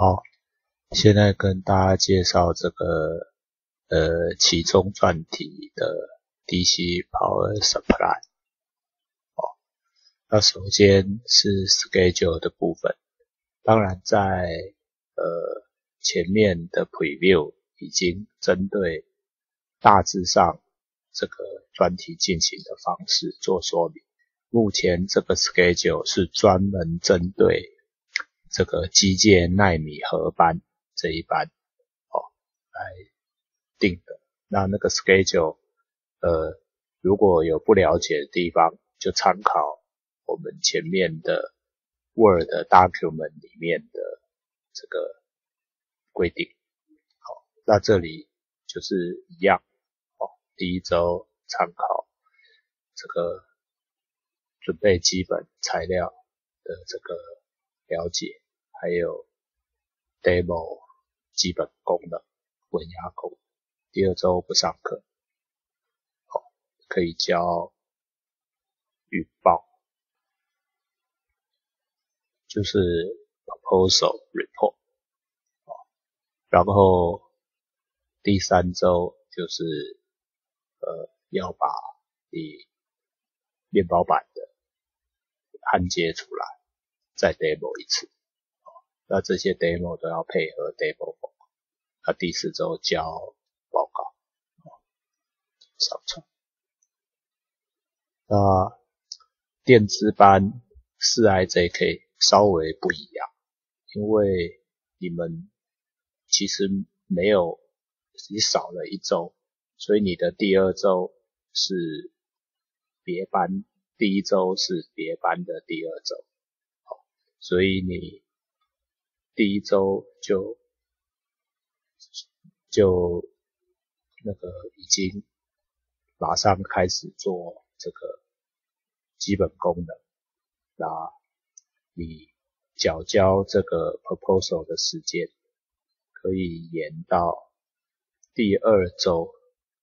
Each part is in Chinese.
好，现在跟大家介绍这个呃其中转体的 DC Power Supply。哦，那首先是 Schedule 的部分，当然在呃前面的 Preview 已经针对大致上这个专题进行的方式做说明。目前这个 Schedule 是专门针对这个机械纳米合班这一班哦来定的。那那个 schedule，呃，如果有不了解的地方，就参考我们前面的 Word document 里面的这个规定。好，那这里就是一样哦。第一周参考这个准备基本材料的这个了解。还有 demo 基本功能、稳压功。第二周不上课，好，可以交预报，就是 proposal report，然后第三周就是呃要把你面包板的焊接出来，再 demo 一次。那这些 demo 都要配合 demo，那第四周交报告，上传。那电子班四 IJK 稍微不一样，因为你们其实没有，你少了一周，所以你的第二周是别班，第一周是别班的第二周，所以你。第一周就就那个已经马上开始做这个基本功能，那你缴交这个 proposal 的时间可以延到第二周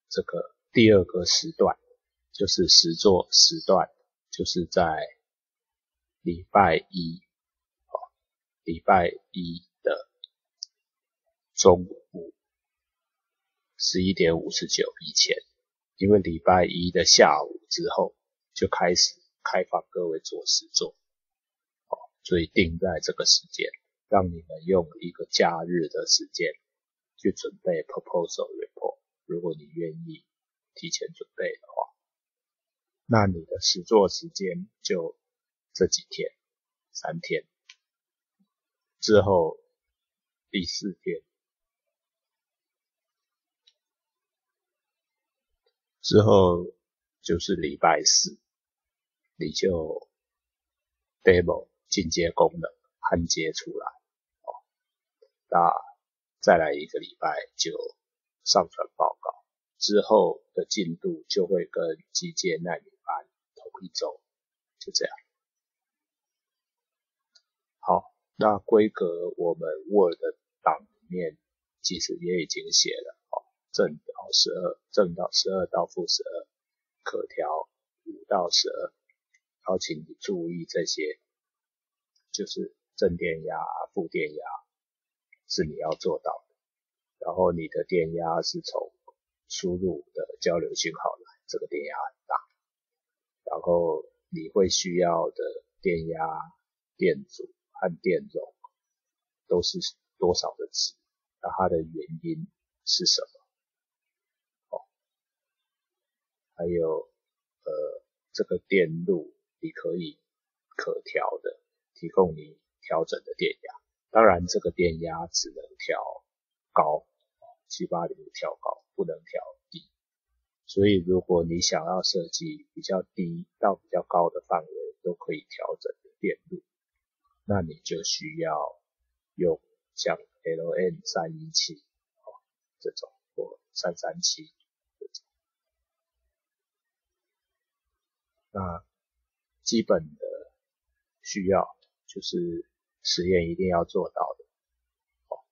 这个第二个时段，就是实作时段，就是在礼拜一。礼拜一的中午十一点五十九以前，因为礼拜一的下午之后就开始开放各位做实做，哦，所以定在这个时间，让你们用一个假日的时间去准备 proposal report。如果你愿意提前准备的话，那你的实做时间就这几天，三天。之后第四天，之后就是礼拜四，你就 demo 进阶功能焊接出来，哦，那再来一个礼拜就上传报告，之后的进度就会跟机械纳米班同一周，就这样。好那规格我们 Word 档里面其实也已经写了，哦，正到十二，正到十二到负十二，可调五到十二，好请你注意这些，就是正电压、负电压是你要做到的，然后你的电压是从输入的交流信号来，这个电压很大，然后你会需要的电压、电阻。和电容都是多少的值？那它的原因是什么？哦，还有呃，这个电路你可以可调的，提供你调整的电压。当然，这个电压只能调高，七八零调高，不能调低。所以，如果你想要设计比较低到比较高的范围都可以调整的电路。那你就需要用像 LN 三一七哦这种或三三七这种。那基本的需要就是实验一定要做到的哦，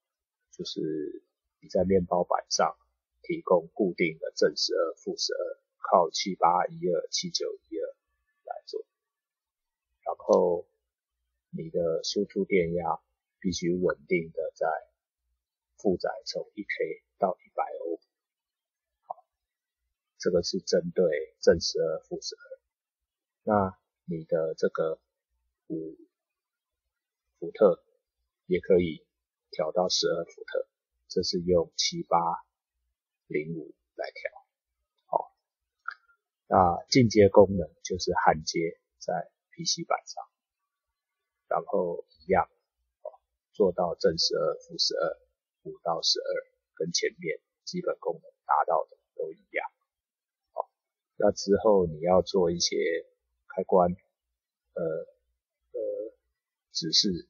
就是你在面包板上提供固定的正十二、负十二，靠七八一二、七九一二来做，然后。你的输出电压必须稳定的在负载从一 K 到一百欧。好，这个是针对正十二负十二。那你的这个五伏特也可以调到十二伏特，这是用七八零五来调。好，那进阶功能就是焊接在 PC 板上，然后一样。哦做到正十二、负十二、五到十二，跟前面基本功能达到的都一样。好，那之后你要做一些开关，呃呃指示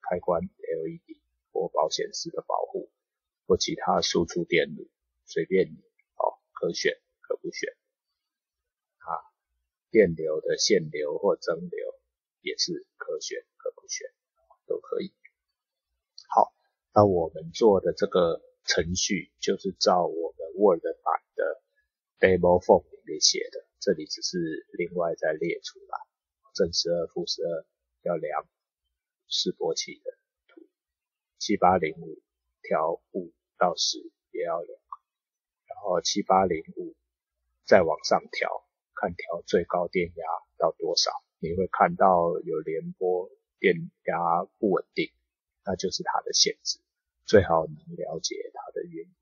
开关 LED 或保险丝的保护，或其他输出电路，随便你，哦，可选可不选。啊，电流的限流或增流也是可选可不选，都可以。好那我们做的这个程序就是照我们 Word 版的 Demo Form 里面写的，这里只是另外再列出来，正十二、负十二要量示波器的图，七八零五调五到十也要量，然后七八零五再往上调，看调最高电压到多少，你会看到有连波电压不稳定，那就是它的限制。最好能了解它的原因。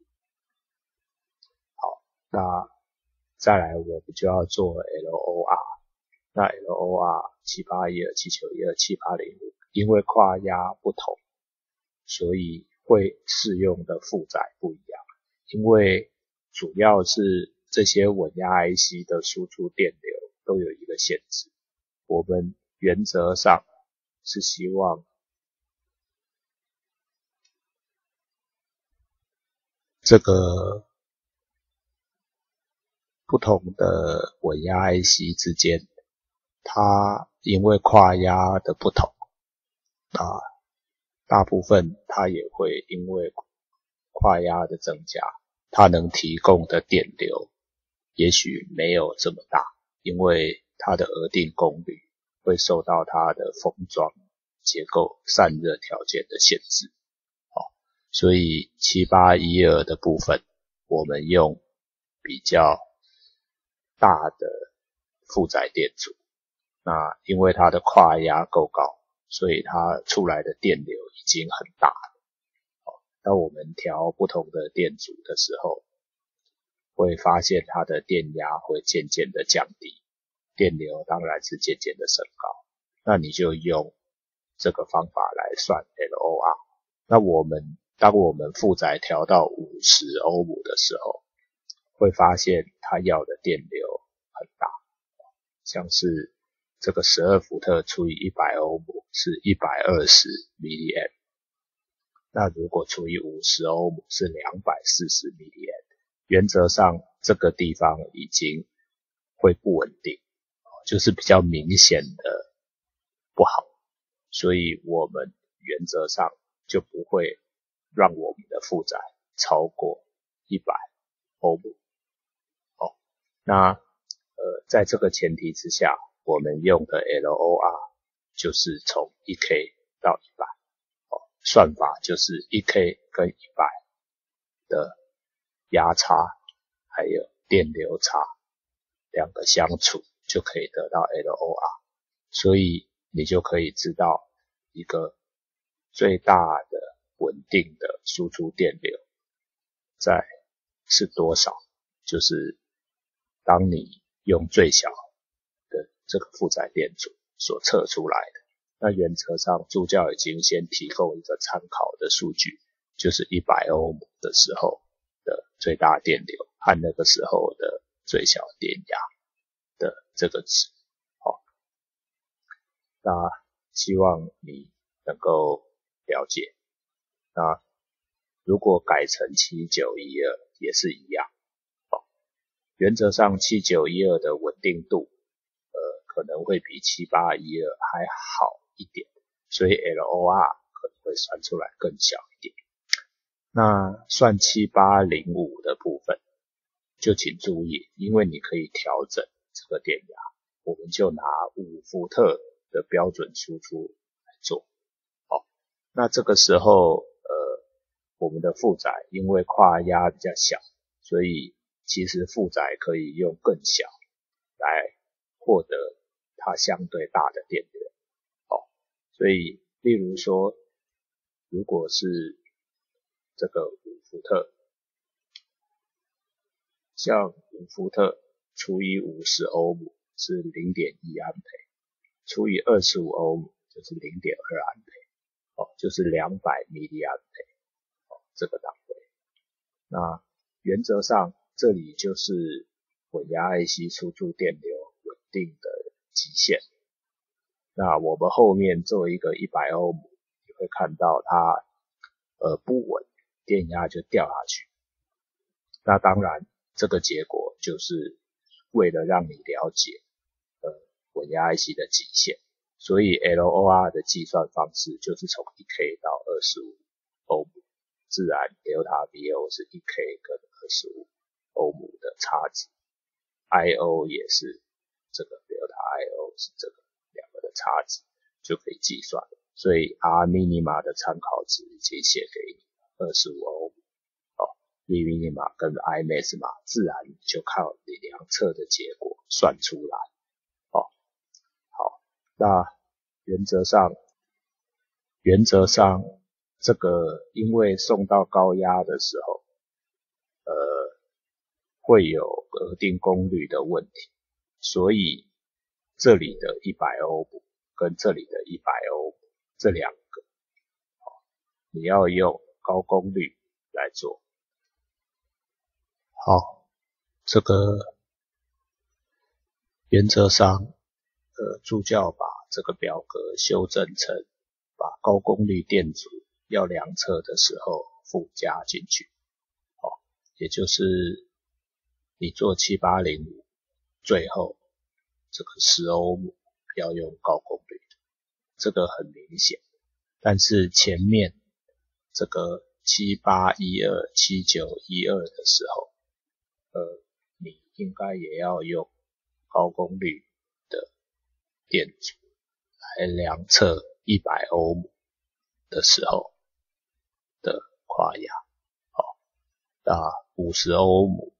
好，那再来我们就要做 LOR。那 LOR 七八一二七九一二七八零五，因为跨压不同，所以会适用的负载不一样。因为主要是这些稳压 IC 的输出电流都有一个限制，我们原则上是希望。这个不同的稳压 IC 之间，它因为跨压的不同啊，大部分它也会因为跨压的增加，它能提供的电流也许没有这么大，因为它的额定功率会受到它的封装结构散热条件的限制。所以七八一二的部分，我们用比较大的负载电阻，那因为它的跨压够高，所以它出来的电流已经很大了。好，当我们调不同的电阻的时候，会发现它的电压会渐渐的降低，电流当然是渐渐的升高。那你就用这个方法来算 LOR。那我们当我们负载调到五十欧姆的时候，会发现它要的电流很大，像是这个十二伏特除以一百欧姆是一百二十 m i l i a m 那如果除以五十欧姆是两百四十 m i l i a m 原则上这个地方已经会不稳定，就是比较明显的不好，所以我们原则上就不会。让我们的负载超过一百欧姆，哦，那呃，在这个前提之下，我们用的 LOR 就是从一 K 到一百，哦，算法就是一 K 跟一百的压差还有电流差两个相处，就可以得到 LOR，所以你就可以知道一个最大的。稳定的输出电流在是多少？就是当你用最小的这个负载电阻所测出来的。那原则上助教已经先提供一个参考的数据，就是一百欧姆的时候的最大电流和那个时候的最小电压的这个值。好，那希望你能够了解。那如果改成七九一二也是一样，哦，原则上七九一二的稳定度，呃，可能会比七八一二还好一点，所以 LOR 可能会算出来更小一点。那算七八零五的部分，就请注意，因为你可以调整这个电压，我们就拿五伏特的标准输出来做。好那这个时候，呃，我们的负载因为跨压比较小，所以其实负载可以用更小来获得它相对大的电流。哦，所以例如说，如果是这个五伏特，像五伏特除以五十欧姆是零点一安培，除以二十五欧姆就是零点二安培，哦，就是两百米利安培，哦，这个档位。那原则上这里就是稳压 AC 输出电流稳定的极限。那我们后面做一个一百欧姆，你会看到它呃不稳，电压就掉下去。那当然。这个结果就是为了让你了解，呃，稳压 IC 的极限，所以 LOR 的计算方式就是从 1K 到25欧姆，自然 delta VO 是 1K 跟25欧姆的差值，IO 也是这个 delta IO 是这个两个的差值就可以计算，所以 R minima 的参考值已经写给你25欧姆。V min 码跟 I max 码，自然就靠你量测的结果算出来。哦，好，那原则上，原则上这个因为送到高压的时候，呃，会有额定功率的问题，所以这里的一百欧姆跟这里的一百欧姆这两个，你要用高功率来做。好，这个原则上，呃，助教把这个表格修正成，把高功率电阻要量测的时候附加进去。好，也就是你做七八零五，最后这个十欧姆要用高功率的，这个很明显。但是前面这个七八一二七九一二的时候。呃，你应该也要用高功率的电阻来量测一百欧姆的时候的跨压，好，那五十欧姆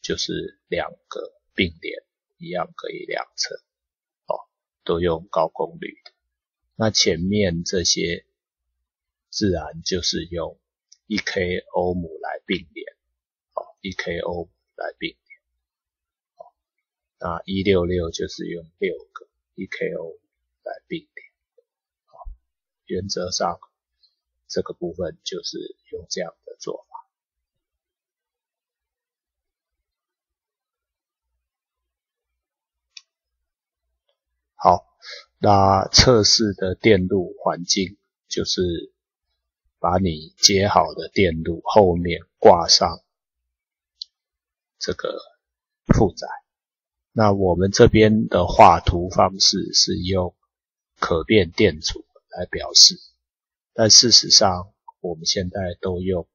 就是两个并联一样可以量测，哦，都用高功率的。那前面这些自然就是用一 k 欧姆来并联，哦，一 k 欧。来并联，好，那一六六就是用六个 EKO 来并联，好，原则上这个部分就是用这样的做法。好，那测试的电路环境就是把你接好的电路后面挂上。这个负载，那我们这边的画图方式是用可变电阻来表示，但事实上我们现在都用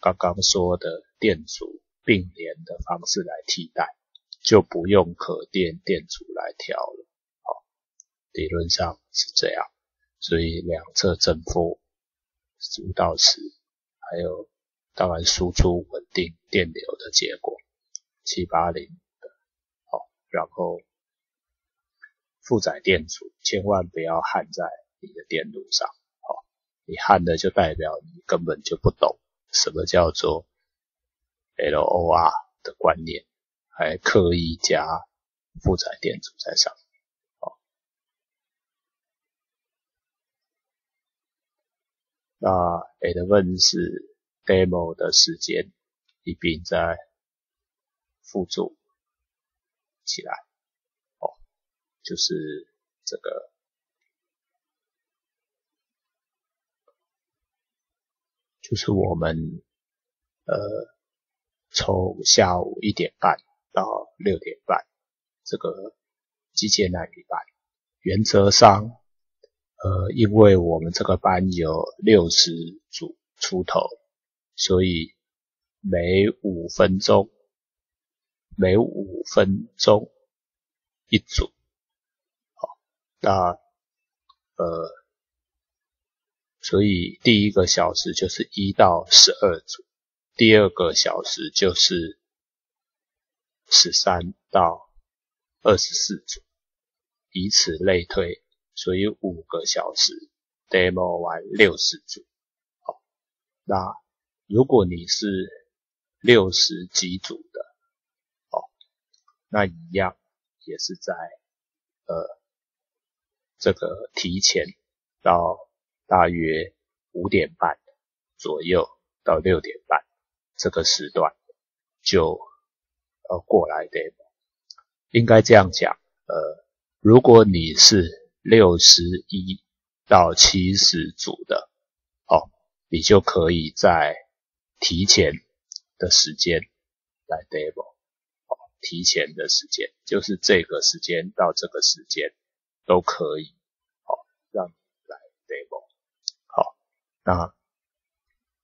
刚刚说的电阻并联的方式来替代，就不用可变电阻来调了。好，理论上是这样，所以两侧正负五到十，还有当然输出稳定电流的结果。七八零的，好，然后负载电阻千万不要焊在你的电路上，好，你焊的就代表你根本就不懂什么叫做 LOR 的观念，还刻意加负载电阻在上面，好，那 a d v a n 是 demo 的时间一并在。辅助起来，哦，就是这个，就是我们呃，从下午一点半到六点半，这个机械那一班，原则上，呃，因为我们这个班有六十组出头，所以每五分钟。每五分钟一组，好，那呃所以第一个小时就是一到十二组，第二个小时就是十三到二十四组，以此类推，所以五个小时 demo 完六十组。好，那如果你是六十几组，那一样也是在呃这个提前到。大约五点半左右到六点半这个时段就呃过来的，应该这样讲，呃，如果你是六十一到七十组的，哦，你就可以在提前的时间来 demo，提前的时间就是这个时间到这个时间都可以，哦，让你来 demo。好。那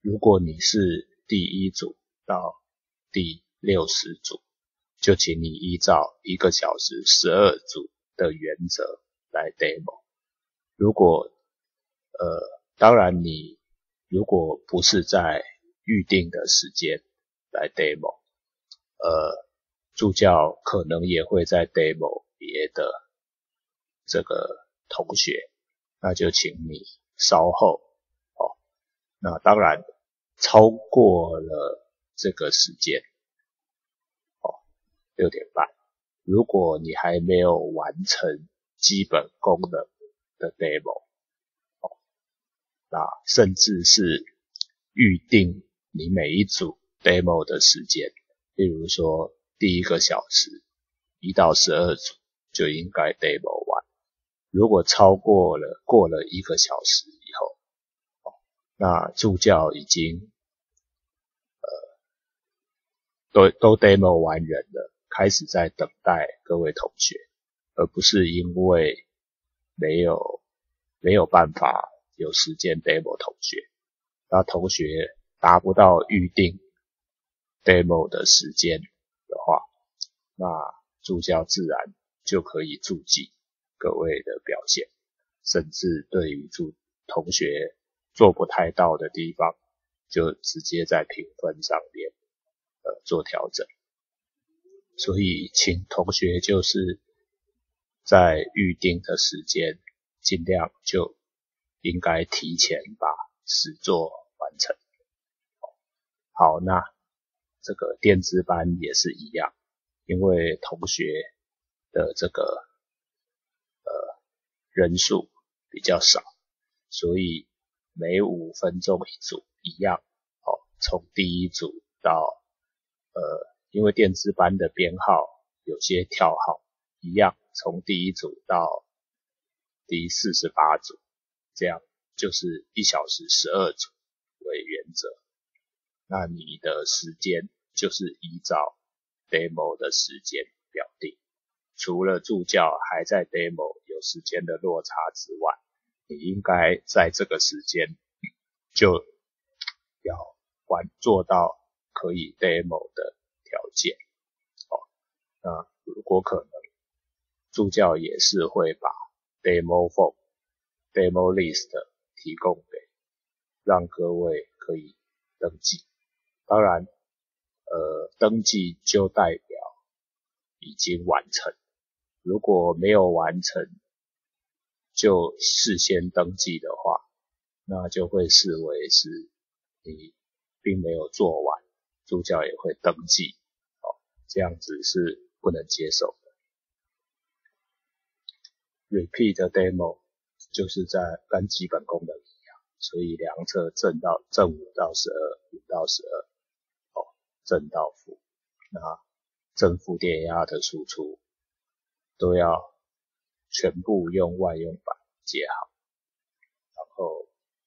如果你是第一组到第六十组，就请你依照一个小时十二组的原则来 demo。如果呃，当然你如果不是在预定的时间来 demo，呃，助教可能也会在 demo 别的这个同学，那就请你稍后哦。那当然，超过了这个时间，哦，六点半。如果你还没有完成基本功能的 demo，哦，那甚至是预定你每一组 demo 的时间，例如说第一个小时一到十二组就应该 demo 完。如果超过了过了一个小时以后，那助教已经呃都都 demo 完人了，开始在等待各位同学，而不是因为没有没有办法有时间 demo 同学，那同学达不到预定 demo 的时间，那助教自然就可以注记各位的表现，甚至对于助同学。做不太到的地方，就直接在评分上面，呃，做调整。所以，请同学就是在预定的时间，尽量就应该提前把实作完成。好，那这个电子班也是一样，因为同学的这个呃人数比较少，所以。每五分钟一组一样，哦，从第一组到，呃，因为电子班的编号有些跳号，一样从第一组到第四十八组，这样就是一小时十二组为原则。那你的时间就是依照 demo 的时间表定，除了助教还在 demo 有时间的落差之外。你应该在这个时间就要完做到可以 demo 的条件，哦，那如果可能，助教也是会把 demo form、demo list 提供给让各位可以登记。当然，呃，登记就代表已经完成，如果没有完成。就事先登记的话，那就会视为是你并没有做完，助教也会登记，哦，这样子是不能接受的。Repeat demo 就是在跟基本功能一样，所以量测正到正五到十二，五到十二，正到负，那正负电压的输出都要。全部用外用板接好，然后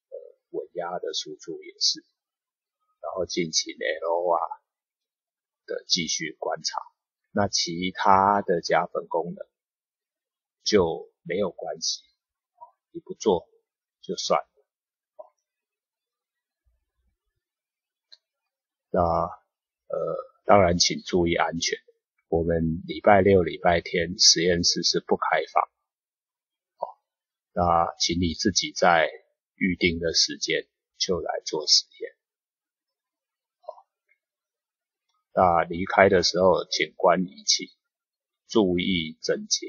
呃稳压的输出也是，然后进行 L 啊的继续观察，那其他的加分功能就没有关系，你不做就算了。那呃当然请注意安全。我们礼拜六、礼拜天实验室是不开放，哦，那请你自己在预定的时间就来做实验。那离开的时候，请关仪器，注意整洁，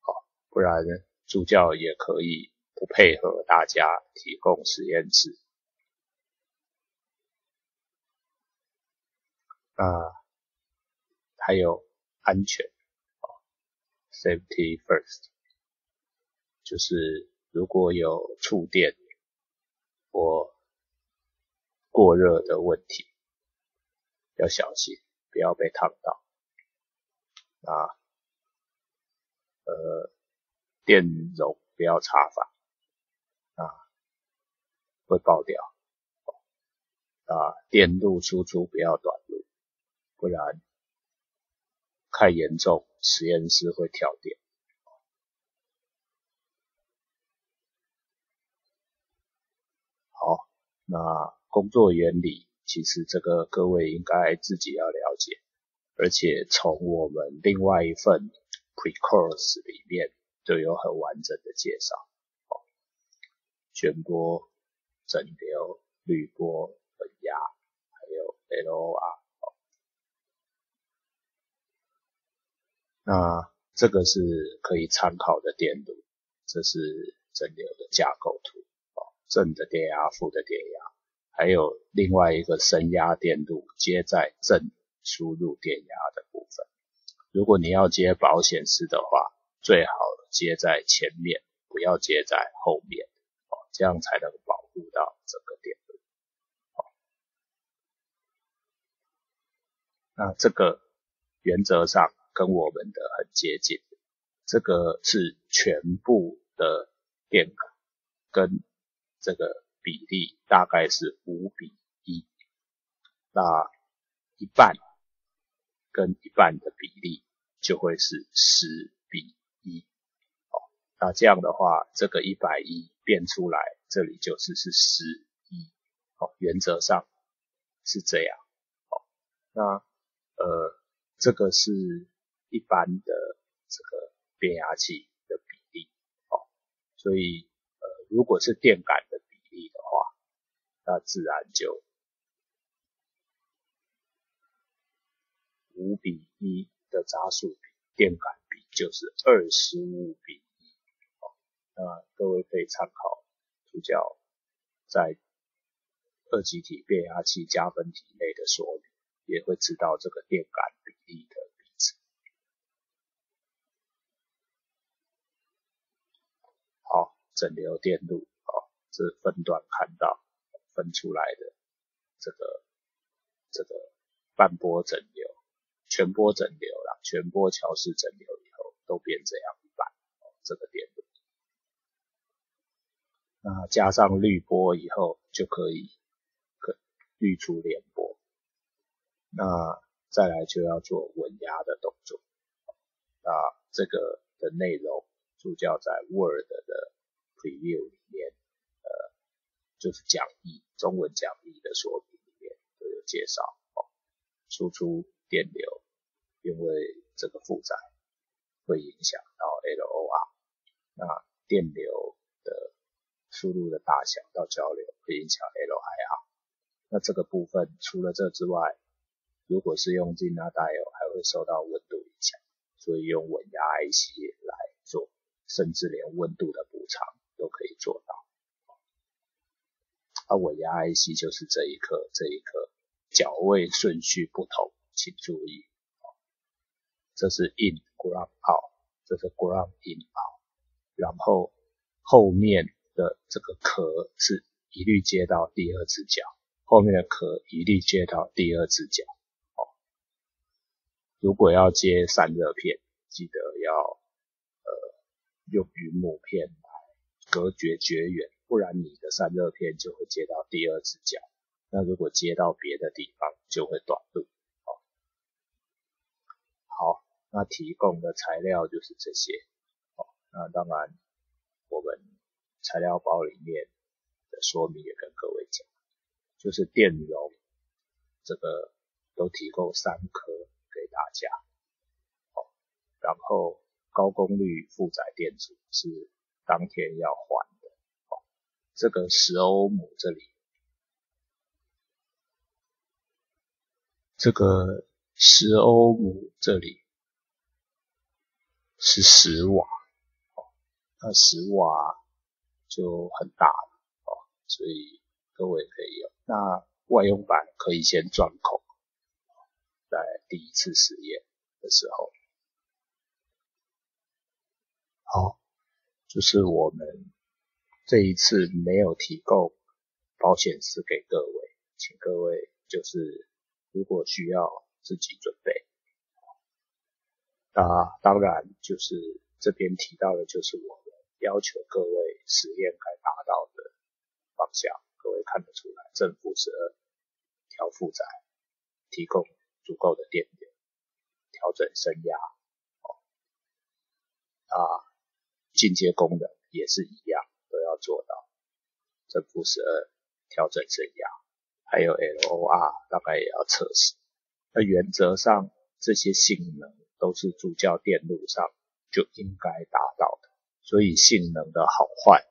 好，不然助教也可以不配合大家提供实验室。啊，还有安全哦，safety first，就是如果有触电或过热的问题。要小心，不要被烫到。啊，呃，电容不要插反，啊，会爆掉。啊，电路输出不要短，不然太严重，实验室会跳电。好，那工作原理。其实这个各位应该自己要了解，而且从我们另外一份 pre-course 里面就有很完整的介绍。哦，全波、整流、滤波、稳压，还有 LOR。那这个是可以参考的电路，这是整流的架构图。哦，正的电压，负的电压。还有另外一个升压电路接在正输入电压的部分。如果你要接保险丝的话，最好接在前面，不要接在后面，哦，这样才能保护到整个电路。那这个原则上跟我们的很接近，这个是全部的电感跟这个。比例大概是五比一，那一半跟一半的比例就会是十比一，哦，那这样的话，这个一百一变出来，这里就是是十一，哦，原则上是这样，哦，那呃，这个是一般的这个变压器的比例，哦，所以呃，如果是电感的。比例的话，那自然就五比一的杂数比电感比就是二十五比一。那各位可以参考主教在二极体变压器加分体内的说明，也会知道这个电感比例的比值。好，整流电路。哦，是分段看到分出来的这个这个半波整流、全波整流啦，全波桥式整流以后都变这样一半，这个电路。那加上滤波以后就可以可滤出连波。那再来就要做稳压的动作。那这个的内容助教在 Word 的。就是讲义，中文讲义的说明里面都有介绍哦。输出电流，因为这个负载会影响到 LOR，那电流的输入的大小到交流会影响 LIR。那这个部分除了这之外，如果是用进那带有，还会受到温度影响，所以用稳压 IC 来做，甚至连温度的补偿都可以做到。啊，稳压 IC 就是这一颗，这一颗角位顺序不同，请注意。这是 in ground 好这是 ground in 好然后后面的这个壳是一律接到第二只脚，后面的壳一律接到第二只脚。哦，如果要接散热片，记得要呃用云母片来隔绝绝缘。不然你的散热片就会接到第二只脚，那如果接到别的地方就会短路。好，那提供的材料就是这些。哦，那当然我们材料包里面的说明也跟各位讲，就是电容这个都提供三颗给大家。哦，然后高功率负载电阻是当天要换。这个十欧姆这里，这个十欧姆这里是十瓦，哦，那十瓦就很大了，哦，所以各位可以用。那外用板可以先钻孔，在第一次实验的时候，好，就是我们。这一次没有提供保险丝给各位，请各位就是如果需要自己准备。啊，当然就是这边提到的就是我们要求各位实验该达到的方向，各位看得出来，正负十二，调负载，提供足够的电源，调整升压，哦，啊，进阶功能也是一样。做到正负十二调整升压，还有 LOR 大概也要测试。那原则上这些性能都是助教电路上就应该达到的，所以性能的好坏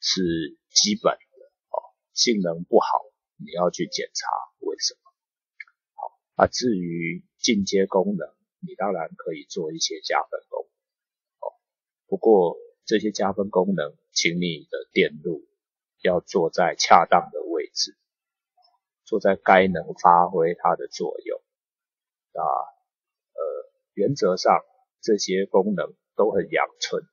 是基本的哦。性能不好，你要去检查为什么。好，那至于进阶功能，你当然可以做一些加分功能哦。不过这些加分功能。请你的电路要坐在恰当的位置，坐在该能发挥它的作用。啊，呃，原则上这些功能都很阳寸。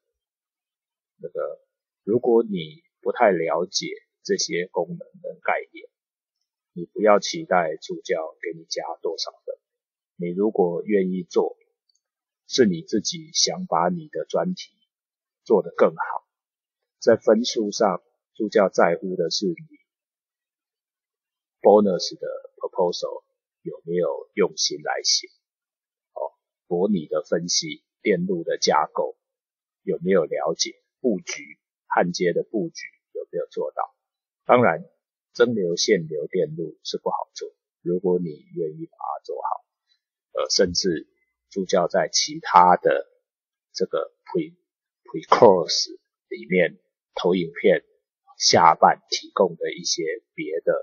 那个，如果你不太了解这些功能的概念，你不要期待助教给你加多少分。你如果愿意做，是你自己想把你的专题做得更好。在分数上，助教在乎的是你 bonus 的 proposal 有没有用心来写，哦，模拟的分析、电路的架构有没有了解，布局焊接的布局有没有做到？当然，增流线流电路是不好做，如果你愿意把它做好，呃，甚至助教在其他的这个 pre pre course 里面。投影片下半提供的一些别的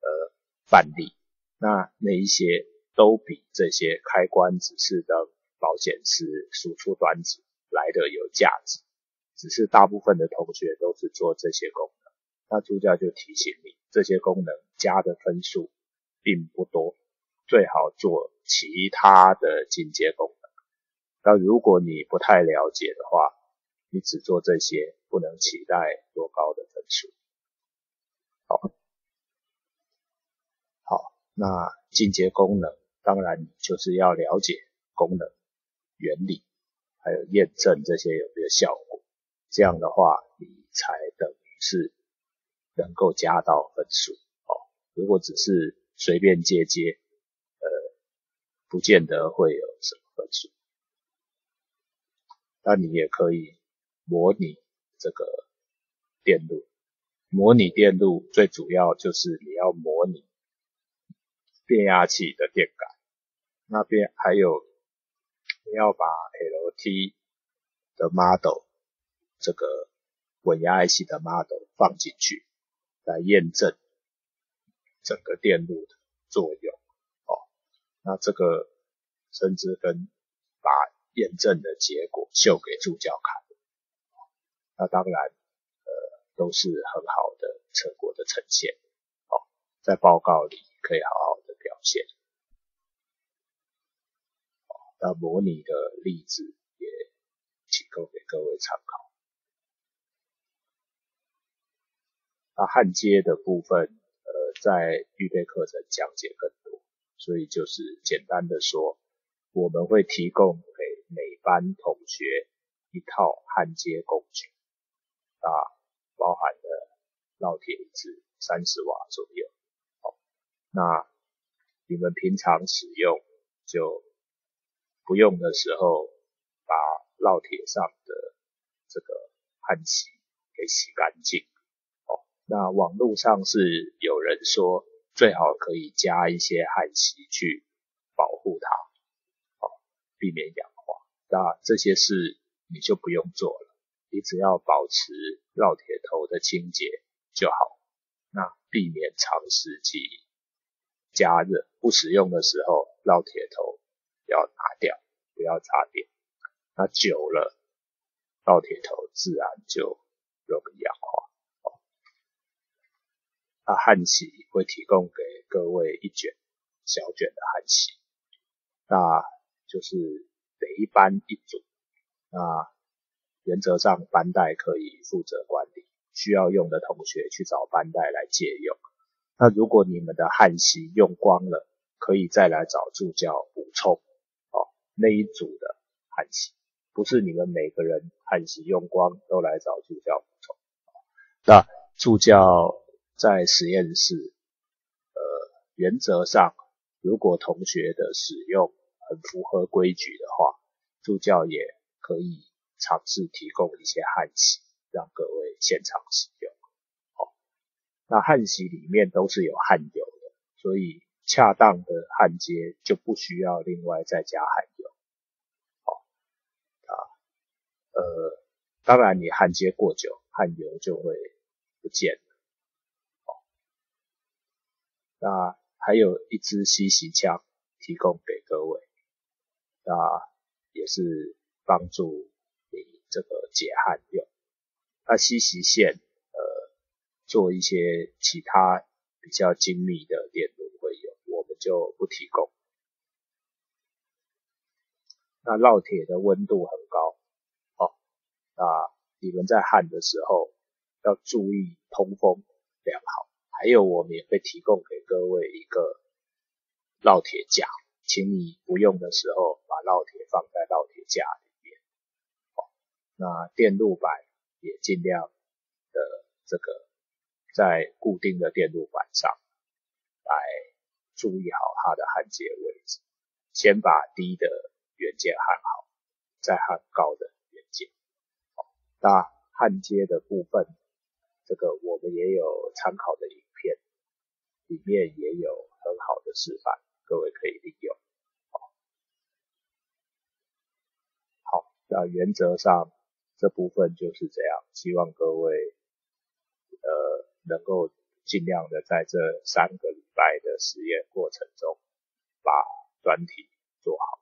呃范例，那那一些都比这些开关指示灯、保险丝、输出端子来的有价值。只是大部分的同学都是做这些功能，那助教就提醒你，这些功能加的分数并不多，最好做其他的进阶功能。那如果你不太了解的话，你只做这些，不能期待多高的分数。好，好，那进阶功能，当然就是要了解功能原理，还有验证这些有没有效果。这样的话，你才等于是能够加到分数。哦，如果只是随便接接，呃，不见得会有什么分数。那你也可以。模拟这个电路，模拟电路最主要就是你要模拟变压器的电感，那边还有你要把 LT 的 model 这个稳压 IC 的 model 放进去，来验证整个电路的作用。哦，那这个甚至跟把验证的结果秀给助教看。那当然，呃，都是很好的成果的呈现，哦，在报告里可以好好的表现。那模拟的例子也提供给各位参考。那焊接的部分，呃，在预备课程讲解更多，所以就是简单的说，我们会提供给每班同学一套焊接工具。啊，包含的烙铁一支三十瓦左右，好，那你们平常使用就不用的时候，把烙铁上的这个焊锡给洗干净，哦，那网络上是有人说最好可以加一些焊锡去保护它，哦，避免氧化，那这些事你就不用做了。你只要保持烙铁头的清洁就好。那避免长时期加热，不使用的时候烙铁头要拿掉，不要插电。那久了，烙铁头自然就容易氧化。那焊锡会提供给各位一卷小卷的焊锡，那就是每一班一组。那原则上班带可以负责管理，需要用的同学去找班带来借用。那如果你们的焊锡用光了，可以再来找助教补充哦。那一组的焊锡，不是你们每个人焊锡用光都来找助教补充。那助教在实验室，呃，原则上如果同学的使用很符合规矩的话，助教也可以。尝试提供一些焊锡，让各位现场使用。哦，那焊锡里面都是有焊油的，所以恰当的焊接就不需要另外再加焊油。哦，啊，呃，当然你焊接过久，焊油就会不见了。哦，那还有一支吸锡枪提供给各位，那也是帮助。这个解焊用，那吸锡线，呃，做一些其他比较精密的电路会有，我们就不提供。那烙铁的温度很高，哦，那你们在焊的时候要注意通风良好，还有我们也会提供给各位一个烙铁架，请你不用的时候把烙铁放在烙铁架里。那电路板也尽量的这个在固定的电路板上来注意好它的焊接位置，先把低的元件焊好，再焊高的元件。那焊接的部分，这个我们也有参考的影片，里面也有很好的示范，各位可以利用。好，那原则上。这部分就是这样，希望各位呃能够尽量的在这三个礼拜的实验过程中把专题做好。